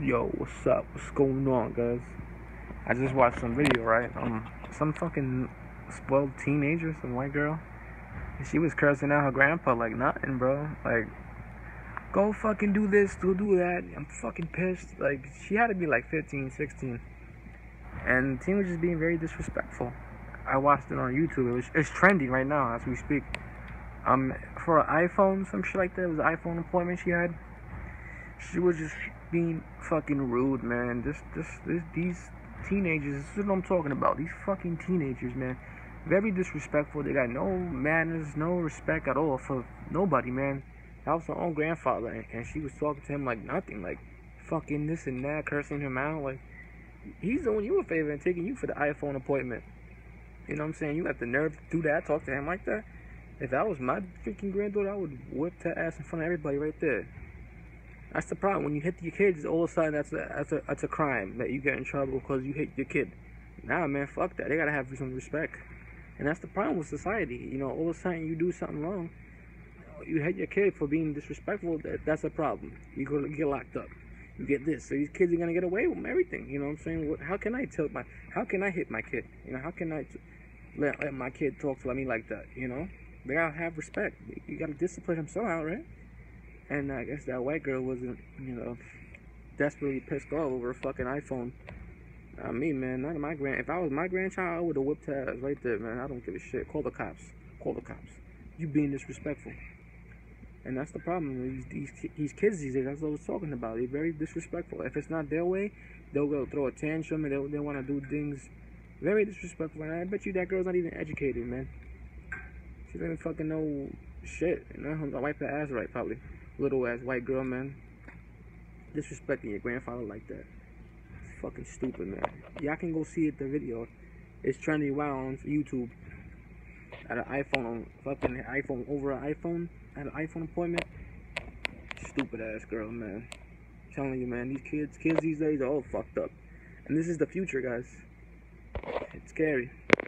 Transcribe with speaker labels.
Speaker 1: Yo, what's up? What's going on, guys? I just watched some video, right? Um, some fucking spoiled teenager, some white girl. She was cursing out her grandpa like nothing, bro. Like, go fucking do this, go do that. I'm fucking pissed. Like, she had to be like 15, 16. And the teen was just being very disrespectful. I watched it on YouTube. It was it's trending right now as we speak. Um, for an iPhone, some shit like that. It was an iPhone appointment she had. She was just being fucking rude, man. This, this, this, these teenagers. This is what I'm talking about. These fucking teenagers, man. Very disrespectful. They got no manners, no respect at all for nobody, man. That was her own grandfather, and, she was talking to him like nothing, like fucking this and that, cursing him out. Like he's doing you a favor and taking you for the iPhone appointment. You know what I'm saying? You got the nerve to do that, talk to him like that. If that was my freaking granddaughter, I would whip that ass in front of everybody right there. That's the problem. When you hit your kids, all of a sudden that's a, that's a, that's a crime that you get in trouble because you hit your kid. Nah, man, fuck that. They gotta have some respect. And that's the problem with society. You know, all of a sudden you do something wrong, you hit your kid for being disrespectful. That, that's a problem. You go to get locked up. You get this. So these kids are gonna get away with everything. You know what I'm saying? What, how can I tell my? How can I hit my kid? You know, how can I t- let, let my kid talk to me like that? You know, they gotta have respect. You gotta discipline them somehow, right? And I guess that white girl wasn't, you know, desperately pissed off over a fucking iPhone. Me, man. Not my grand. If I was my grandchild, I would have whipped her ass right there, man. I don't give a shit. Call the cops. Call the cops. You being disrespectful. And that's the problem. These, these these kids these days, that's what I was talking about. They're very disrespectful. If it's not their way, they'll go throw a tantrum and they'll, they want to do things very disrespectful. And I bet you that girl's not even educated, man. She doesn't fucking know shit. You know, I wipe her ass right, probably little ass white girl, man. Disrespecting your grandfather like that. It's fucking stupid, man. Y'all can go see it, the video. It's trending wild on YouTube. At an iPhone, fucking iPhone, over an iPhone, at an iPhone appointment. Stupid ass girl, man. I'm telling you, man, these kids, kids these days are all fucked up. And this is the future, guys. It's scary.